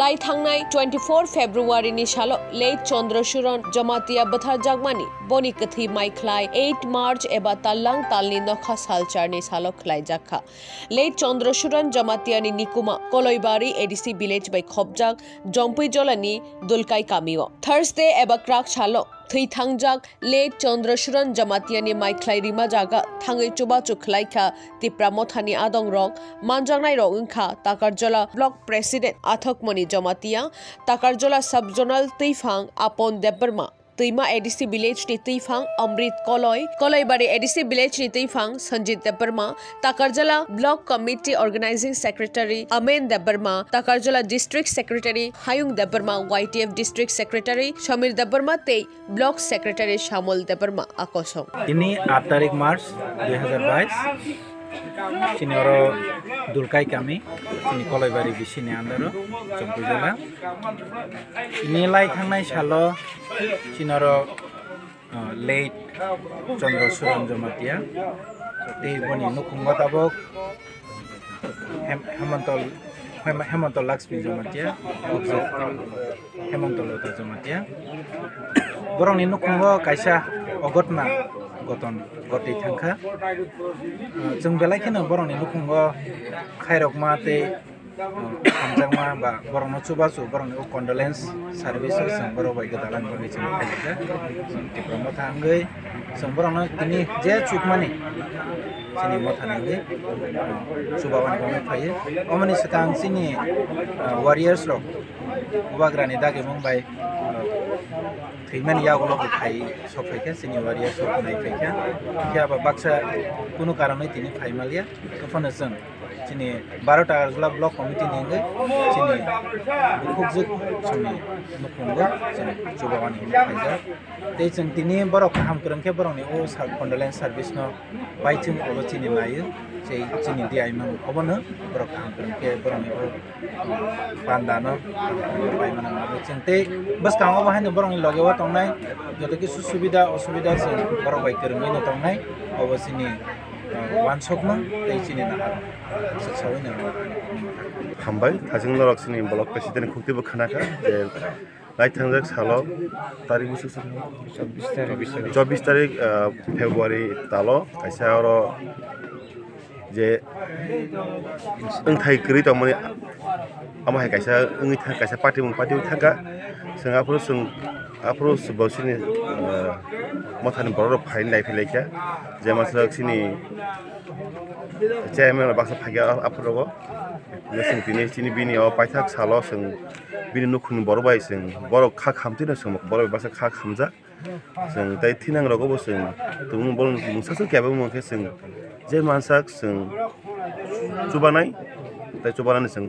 লাইথাংনাই twenty four February নিশাল late Chandrasuran Jamatia বথার জাগমানি বনি কথি মাই খ্লাই এইট মার্চ এবা তাল্লাং তালনি নখা সালচার নি সাল খ্লাই জাখা। লেট চন্দ্রসুরন জমাতিয়ানি নিকুমা কলইবাড়ি এডিসি ভিলেজ বাই খবজাক জম্পুই জলানি দুলকাই কামিও। থার্সডে ক্রাক ছালক thui thangjak le chandrashuran jamatiani mai khlai rima jaga thangai chuba chu khlai kha ti pramothani adong rok manjangnai rok ngkha takarjola block president athokmani jamatia takarjola sub zonal tui phang apon deperma तैमा ADC भिलेजनि तैफां अमृत कलय कलयबारी ADC भिलेजनि तैफां Sanjit Debbarma Takarjala block committee organising secretary Amen Debbarma Takarjala district secretary Hayung Debbarma YTF district secretary Samir Debbarma ते block secretary Shyamal Debbarma আকর্ষণ ini 8 tarik Mars 2022 senior দুলকাই কামী চিনি কলৈবাৰী বেছি নেয়ান্দৰ চকু জিলা নীলাই থাঙাই চাল চিনৰ late Chandra চুৰঞ্জমাতিয়া তেইবনি নুকুংগতাবক হেমন্ত হেমন্ত লক্ষ্মী জমাতিয়া হেমন্ত লতা জমাতিয়া বৰংনি নুকুংগ কাইছা অঘটনা goton goti tangka chung belai kheno borok ni lukhungo khairokma tei hamjakma ba borok no chubachu borok ni condolence service chung borok bai gadalan kori chung khaikha chung tipro mo thangoi chung borok no tini je chukmani sini mo thanangi subawan kome phaye omani sakang sini warriors lo ubagrani dage mumbai थैमानि यागल' फाय सफायखा जोंनि वारियार सफायनाय फायखा खियाबा बाक्सा कुनु कारनै दिनै फायमालिया तफानो जों जोंनि बार'था आरजुला block committee नेंगै जोंनि बुखुकजुग जोंनि नुखुंगो जों जौगावानि फायजा दै जों दिनै बर' गाहाम गोरोंखे बर'नि अ कन्डलेन्स सार्भिसनो बायथिं अबो जोंनि नायो जे जोंनि दि आइमोन अबनो बर' गाहाम गोरोंखे बर'नि अ बान्दानो बायमानो माबो जों दै बस गाङाव बाहायनो बर'नि लगेवा तंनाय যত কিছু সুবিধা অসুবিধা আছে বড় বাই गोरोङैनो तंनाय अबो जोंनि वानसकनो दै जोंनि नाहा सक्सावैनो हामबाय थाजों लरक्सनि ब्लक प्रेसिडेन्ट खुंथिबो खोनाखा जे लाइट थांजाक सालाव तारिख बुसु चब्बिस तारिख चब्बिस तारिख फेब्रुवारि तालो खायसे आरो যে অংথাই কৰি তাৰমানে আমাৰ কাইছা ঐ পাতি পাতি থাকা চাফ্ৰ চ আপ্ৰ চুবাওচিনি বৰ ফাইন নাই ফেলে কিয়া যে মাছখিনি চেয়াৰমেন বাছা ফাগে আপ্ৰ চিনি পাইথাক চাল চং বিনি বৰ বাই চং খা খামতিনে চং বৰ খা খামজা চং তাই থিনাং जे मानसा जों जुबानाय दा जुबानानै जों